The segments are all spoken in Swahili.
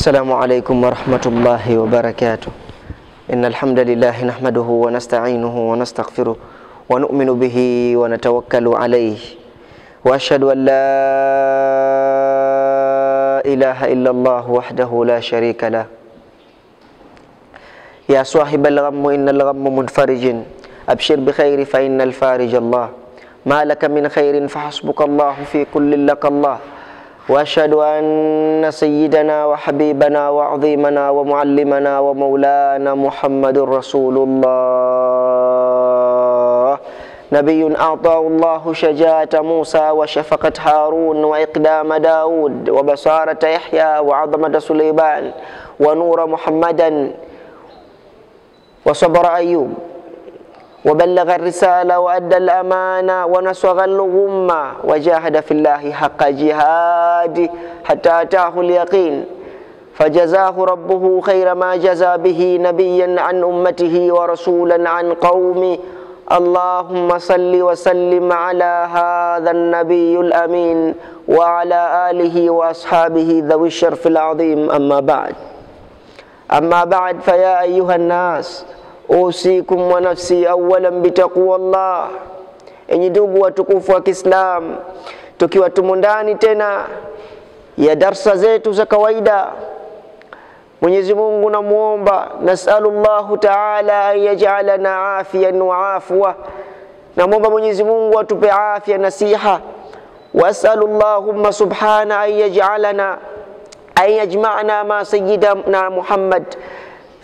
السلام عليكم ورحمة الله وبركاته. إن الحمد لله نحمده ونستعينه ونستغفره ونؤمن به ونتوكل عليه. وأشهد أن لا إله إلا الله وحده لا شريك له. يا صاحب الغم إن الغم منفرج. أبشر بخير فإن الفارج الله. ما لك من خير فحسبك الله في كل لك الله. وأشهد أن سيدنا وحبيبنا وعظيمنا ومعلمنا ومولانا محمد رسول الله. نبي أعطاه الله شجاعة موسى وشفقة هارون وإقدام داود وبصارة يحيى وعظمة سليمان ونور محمدا وصبر أيوب. وبلغ الرسالة وأدى الأمانة ونصغ الغمة وجاهد في الله حق جهاده حتى أتاه اليقين. فجزاه ربه خير ما جزى به نبيا عن أمته ورسولا عن قومه. اللهم صل وسلم على هذا النبي الأمين وعلى آله وأصحابه ذوي الشرف العظيم. أما بعد أما بعد فيا أيها الناس usikum wa nafsi awalan bitaqwa Allah. Enyi ndugu watukufu wa Kiislam, tukiwa tumo ndani tena ya darsa zetu za kawaida, Mwenyezi Mungu namuomba, nasalullahu taala an yajalana afiyan wa afwa, namwomba Mwenyezi Mungu atupe afya na siha. Wasalu llahumma subhana an yajalana an yajmana ma sayyidina Muhammad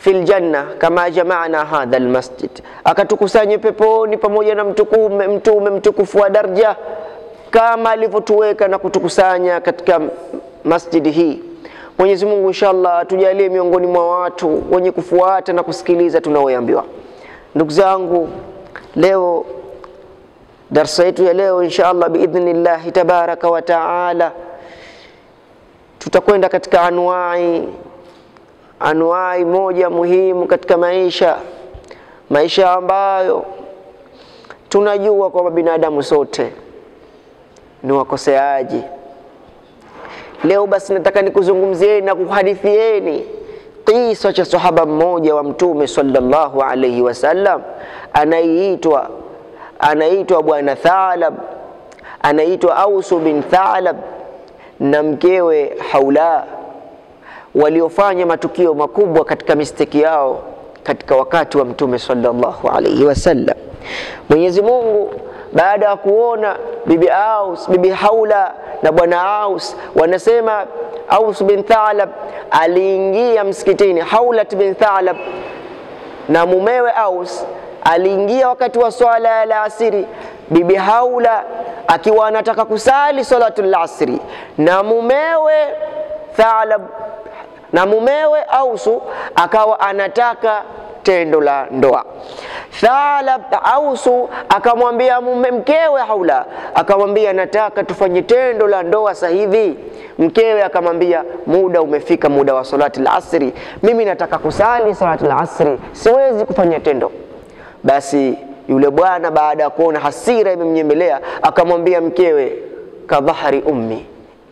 fi ljanna kama jamana hadha lmasjid, akatukusanye peponi pamoja na mtukume, mtume mtukufu wa darja kama alivyotuweka na kutukusanya katika masjidi hii. Mwenyezi Mungu inshallah atujalie miongoni mwa watu wenye kufuata na kusikiliza tunaoambiwa. Ndugu zangu, leo darsa yetu ya leo inshallah biidhnillahi tabaraka wa taala tutakwenda katika anuai anuai moja muhimu katika maisha, maisha ambayo tunajua kwamba binadamu sote ni wakoseaji. Leo basi nataka nikuzungumzieni na kuhadithieni kisa cha sahaba mmoja wa Mtume sallallahu alaihi wasallam anaitwa anaitwa Bwana Thalab, anaitwa Ausu bin Thalab na mkewe Haula waliofanya matukio makubwa katika misteki yao katika wakati wa Mtume sallallahu alaihi wasallam. Mwenyezi Mungu baada ya kuona bibi Aus, bibi Haula na bwana Aus, wanasema Aus bin Thalab aliingia msikitini. Haulat bin Thalab na mumewe Aus aliingia wakati wa swala ya alasiri. Bibi Haula akiwa anataka kusali salatul asri na mumewe Thalab na mumewe Ausu akawa anataka tendo la ndoa. Thalab Ausu akamwambia mkewe Haula, akamwambia nataka tufanye tendo la ndoa sasa hivi. Mkewe akamwambia muda umefika, muda wa salati al-asri, mimi nataka kusali salati al-asri, siwezi kufanya tendo. Basi yule bwana baada ya kuona hasira imemnyemelea akamwambia mkewe, kadhahari ummi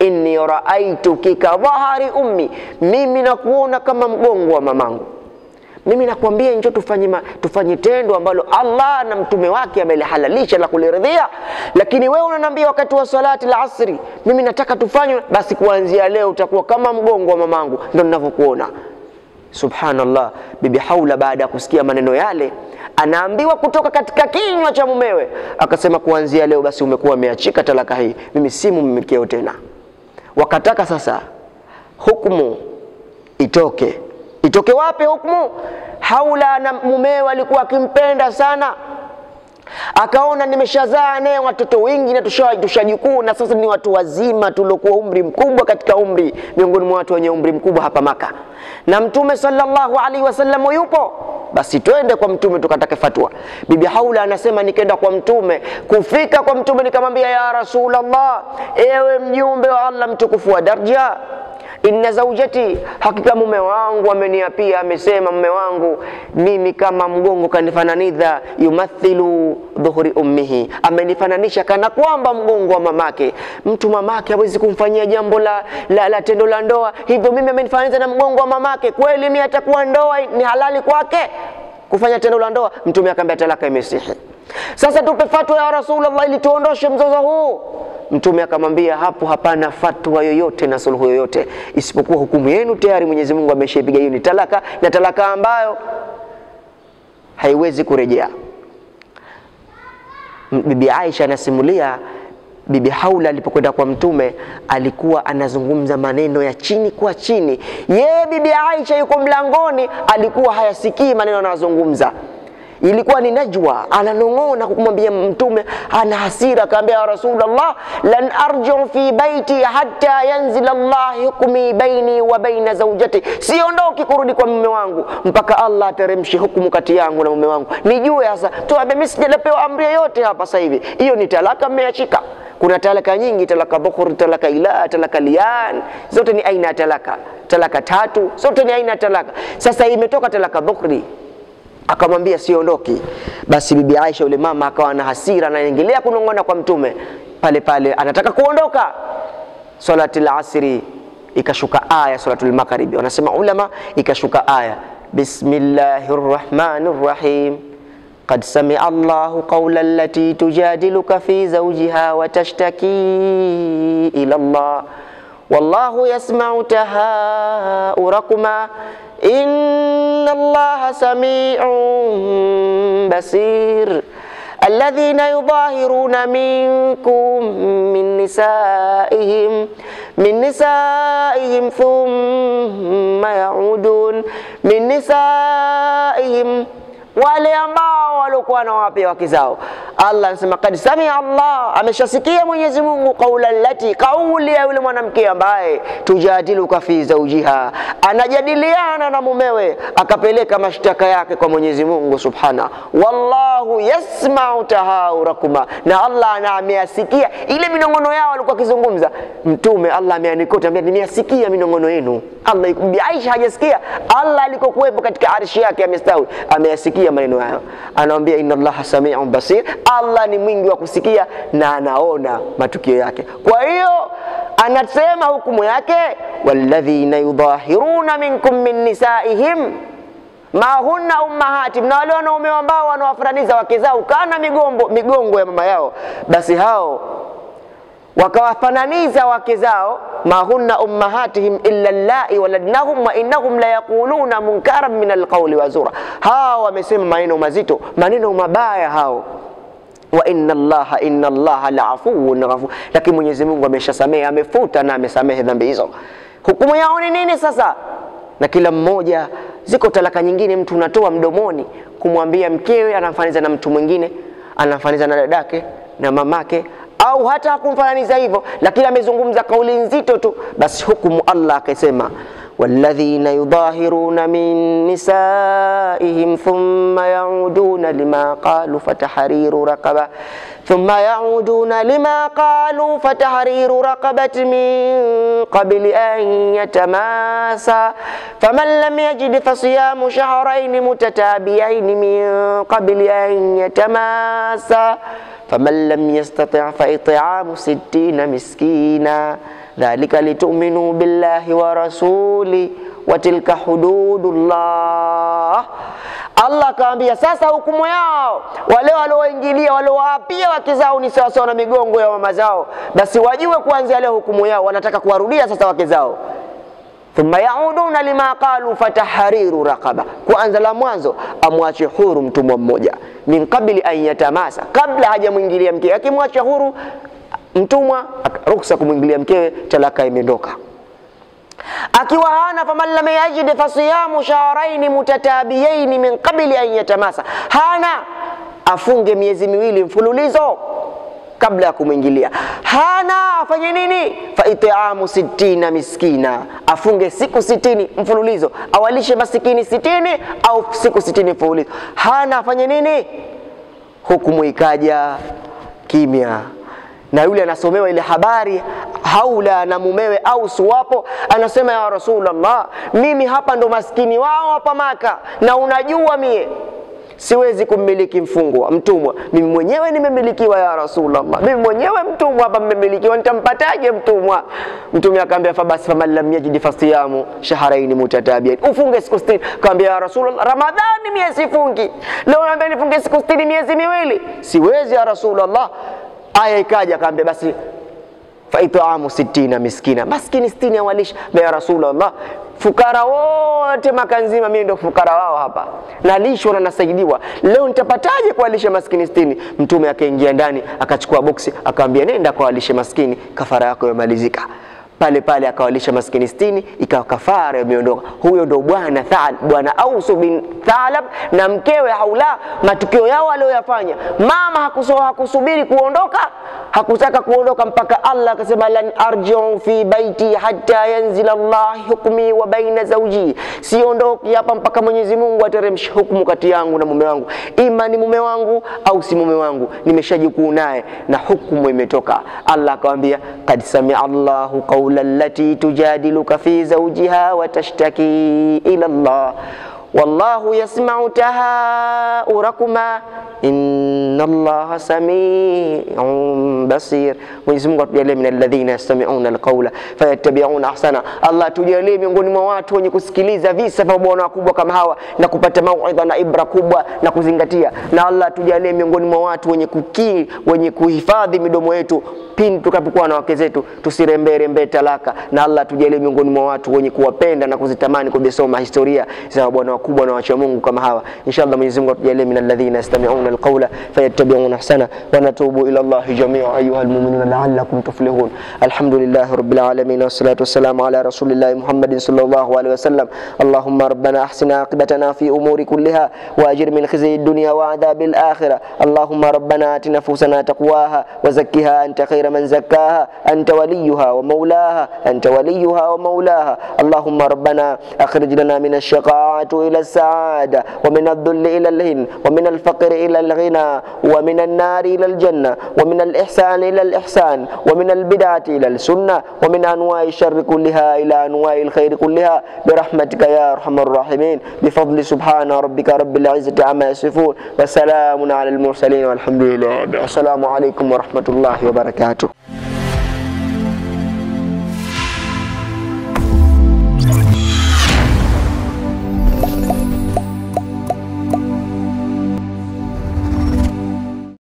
inni raaituki kadhahari ummi, mimi nakuona kama mgongo wa mamangu. Mimi nakwambia njoo tufanye, tufanye tendo ambalo Allah na mtume wake amelihalalisha na kuliridhia, lakini wewe unaniambia wakati wa salati la asri, mimi nataka tufanye. Basi kuanzia leo utakuwa kama mgongo wa mamangu, ndo ninavyokuona. Subhanallah, bibi Haula baada ya kusikia maneno yale anaambiwa kutoka katika kinywa cha mumewe, akasema kuanzia leo basi umekuwa umeachika talaka hii, mimi si mumekeo tena wakataka sasa hukumu itoke. Itoke wapi hukumu? Haula na mumewe alikuwa akimpenda sana, akaona nimeshazaa naye watoto wengi na tushajukuu, na sasa ni watu wazima tuliokuwa umri mkubwa katika umri, miongoni mwa watu wenye umri mkubwa hapa Maka, na Mtume sallallahu alaihi wasallam yupo basi twende kwa mtume tukatake fatwa. Bibi Haula anasema nikaenda kwa mtume, kufika kwa mtume nikamwambia, ya Rasulullah, ewe mjumbe wa Allah mtukufu wa daraja, inna zaujati, hakika mume wangu ameniapia, amesema mume wangu mimi kama mgongo kanifananidha, yumathilu dhuhuri ummihi, amenifananisha kana kwamba mgongo wa mamake. Mtu mamake hawezi kumfanyia jambo la, la, la tendo la ndoa, hivyo mimi amenifananisha na mgongo wa mamake. Kweli mimi atakuwa ndoa ni halali kwake kufanya tendo la ndoa? Mtume akamwambia talaka imesihi. Sasa tupe fatwa ya Rasulullah ili tuondoshe mzozo huu. Mtume akamwambia hapo hapana fatwa yoyote na suluhu yoyote isipokuwa hukumu yenu tayari Mwenyezi Mungu ameshaipiga. Hiyo ni talaka, na talaka ambayo haiwezi kurejea. Bibi Aisha anasimulia Bibi Haula alipokwenda kwa Mtume alikuwa anazungumza maneno ya chini kwa chini. Yeye Bibi Aisha yuko mlangoni, alikuwa hayasikii maneno anayozungumza ilikuwa ni najwa, ananong'ona kumwambia Mtume, ana hasira, akaambia ya Rasulullah, lan arju fi baiti hatta yanzila Allah hukmi baini wa baina zaujati, siondoki kurudi kwa mume wangu mpaka Allah ateremshe hukumu kati yangu na mume wangu, nijue hasa. Tuambie, mimi sijalepewa amri yote hapa sasa hivi. Hiyo ni talaka, mmeachika. Kuna talaka nyingi, talaka bukhur, talaka ila, talaka lian, zote ni aina ya talaka. Talaka tatu, zote ni aina ya talaka. Sasa imetoka talaka bukhri akamwambia siondoki. Basi bibi Aisha yule mama akawa na hasira, anaendelea kunong'ona kwa Mtume. Pale pale, anataka kuondoka. Salati al-asri ikashuka aya, salatul magharibi. Wanasema ulama, ikashuka aya. Bismillahir rahmanir rahim samia Allahu qawla allati tujadiluka fi zawjiha wa tashtaki ila Allah. Wallahu yasma'u إن الله سميع بصير. الذين يظاهرون منكم من نسائهم من نسائهم ثم يعودون. من نسائهم wale ambao walikuwa na wapi Allah anasema kad samia Allah, ameshasikia Mwenyezi Mungu kaula lati, kauli ya yule mwanamke ambaye tujadiluka fi zaujiha, anajadiliana na mumewe, akapeleka mashtaka yake kwa Mwenyezi Mungu subhana. Wallahu yasmau tahaurakuma, na Allah na ameyasikia ile minongono yao walikuwa wakizungumza. Mtume Allah ameanikota, nimeyasikia minongono yenu. Allah Bi Aisha hajasikia, Allah alikokuwepo katika arshi yake amestawi, ameyasikia maneno hayo, anamwambia inna Allaha samiun basir, Allah ni mwingi wa kusikia na anaona matukio yake. Kwa hiyo anasema hukumu yake, walladhina yudhahiruna minkum min nisaihim ma hunna ummahatim, na wale wanaume ambao wanawafananiza wake zao kana migongo, migongo ya mama yao, basi hao wakawafananiza wake zao mahunna ummahatihim illa llai waladnahum wa innahum la yaquluna munkaran min alqauli wazura. Hao wamesema maneno mazito, maneno mabaya hao wa inna llaha inna llaha la afuwun ghafur, lakini Mwenyezi Mungu ameshasamehe, amefuta na amesamehe dhambi hizo. Hukumu yao ni nini sasa? Na kila mmoja, ziko talaka nyingine mtu unatoa mdomoni kumwambia mkewe anamfaniza na mtu mwingine, anamfaniza na dadake na mamake au hata hakumfananiza hivyo, lakini amezungumza kauli nzito tu, basi hukumu Allah akasema walladhina yudahiruna min nisaihim thumma yauduna lima qalu fatahriru raqaba thumma yauduna lima qalu fatahriru raqabati min qabli an yatamasa faman lam yajid fasiyamu shahrayn mutatabi'ain min qabli an yatamasa faman lam yastati' fa it'amu sittina miskina dhalika litu'minu billahi wa rasuli wa tilka hududullah. Allah akawaambia sasa, hukumu yao. Wale walioingilia waliowaapia wake zao ni sawasawa na migongo ya mama zao, basi wajue kuanzia leo hukumu yao, wanataka kuwarudia sasa wake zao thumma yauduna lima qalu fatahriru raqaba, kuanza la mwanzo amwache huru mtumwa mmoja, min qabli an yatamasa, kabla hajamwingilia mkewe. Akimwacha huru mtumwa, ruksa kumwingilia mkewe, talaka imeondoka. Akiwa hana faman lam yajid fasiyamu shahraini mutatabiyaini min qabli an yatamasa, hana afunge miezi miwili mfululizo kabla ya kumwingilia. Hana afanye nini? fa itiamu sittina miskina, afunge siku sitini mfululizo, awalishe masikini sitini au siku sitini mfululizo. Hana afanye nini? Hukumu ikaja kimya, na yule anasomewa ile habari haula na mumewe au suwapo anasema ya Rasulullah, mimi hapa ndo maskini wao hapa Maka, na unajua mie siwezi kummiliki mfungwa mtumwa, mimi mwenyewe nimemilikiwa ya Rasulullah, mimi mwenyewe mtumwa hapa mmemilikiwa, nitampataje mtumwa? Mtume akaambia fabasi faman lam yajid fasiyamu shahrain mutatabiin, ufunge siku 60. Kaambia ya Rasulullah, Ramadhani miezi fungi leo naambia nifunge siku 60 miezi miwili, siwezi ya Rasulullah. Aya ikaja akaambia basi faitaamu sitina miskina, maskini sitini awalisha. Ya Rasulullah, fukara wote Maka nzima mimi ndo fukara wao hapa, nalishwa na nasaidiwa, leo nitapataje kuwalisha maskini sitini? Mtume akaingia ndani akachukua boksi akamwambia, nenda kawalishe maskini, kafara yako imemalizika pale pale akawalisha maskini sitini, ikawa kafara imeondoka. Huyo ndo bwana Thal, bwana Ausu bin Thalab na mkewe Haula. Matukio yao aliyoyafanya, mama hakusubiri kuondoka, hakutaka kuondoka mpaka Allah akasema, lan arjiu fi baiti hatta yanzila Allah hukmi wa baina zawji, siondoki hapa mpaka Mwenyezi Mungu ateremshe hukumu kati yangu na mume wangu, ima ni mume wangu au si mume wangu, nimeshajikuu naye na hukumu imetoka. Allah akamwambia, kad samia Allahu qawla allati tujadiluka fi zawjiha wa tashtaki ila Allah wallahu yasmau tahaurakuma inna llaha samiun basir. Mwenyezi Mungu atujalie min alladhina yastami'una alqawla fayattabi'una ahsana. Allah tujalie miongoni mwa watu wenye kusikiliza visa vya bwana wakubwa kama hawa na kupata mauidha na ibra kubwa na kuzingatia, na Allah tujalie miongoni mwa watu wenye kukii wenye kuhifadhi midomo yetu pindi tukapokuwa na wake zetu, tusiremberembee talaka, na Allah tujalie miongoni mwa watu wenye kuwapenda na kuzitamani kuzisoma historia za bwana wakubwa na wacha Mungu kama hawa. Inshallah Mwenyezi Mungu atujalie min alladhina yastami'una alqawla fayattabi'una ahsana wa natubu ila Allah jami'a ayuha almu'minuna la'allakum tuflihun. Alhamdulillahi rabbil alamin wassalatu wassalamu ala rasulillahi Muhammadin sallallahu alaihi wasallam. Allahumma rabbana ahsina aqibatana fi umuri kulliha wa ajir min khizyi ad-dunya wa adhabil akhirah. Allahumma rabbana atina nufusana taqwaha wa zakkiha anta khayra من زكاها أنت وليها ومولاها أنت وليها ومولاها اللهم ربنا أخرج لنا من الشقاعة إلى السعادة ومن الذل إلى الهن ومن الفقر إلى الغنى ومن النار إلى الجنة ومن الإحسان إلى الإحسان ومن البدعة إلى السنة ومن أنواع الشر كلها إلى أنواع الخير كلها برحمتك يا أرحم الراحمين. بفضل سبحان ربك رب العزة عما يصفون وسلام على المرسلين والحمد لله. السلام عليكم ورحمة الله وبركاته.